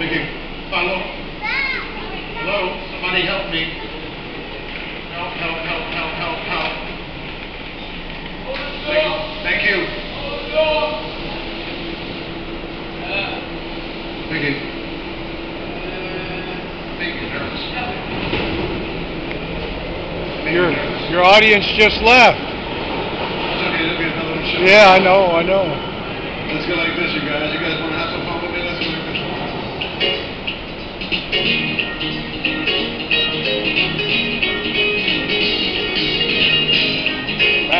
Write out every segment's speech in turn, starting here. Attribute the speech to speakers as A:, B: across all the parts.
A: We can follow. Hello? Somebody help me. Help, help, help, help, help, help. Thank you. Thank you. Thank you. Your,
B: your audience just left.
A: Okay, yeah, I
B: know, I know.
A: Let's go like this, you guys. You guys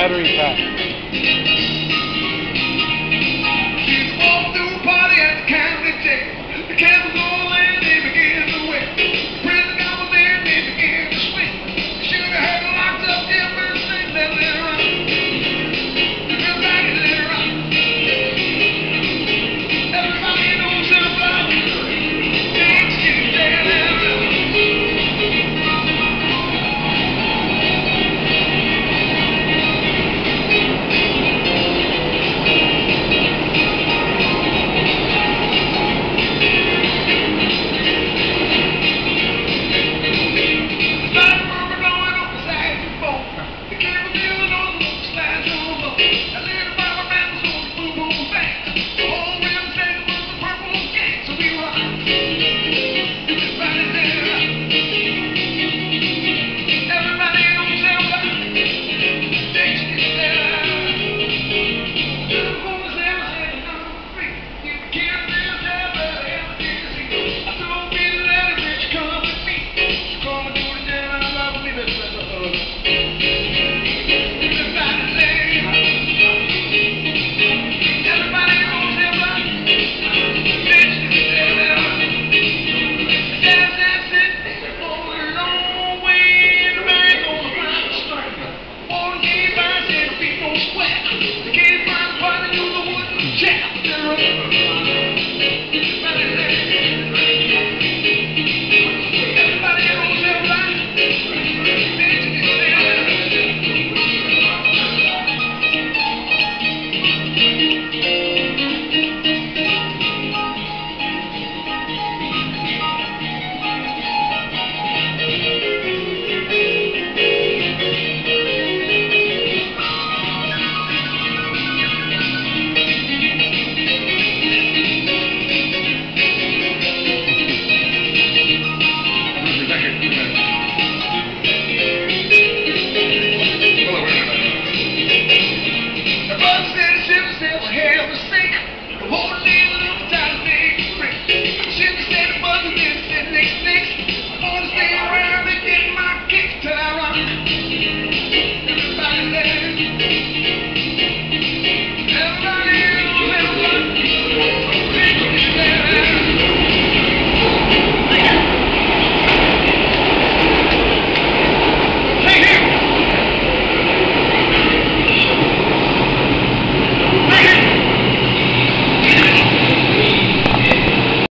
B: Battery pack.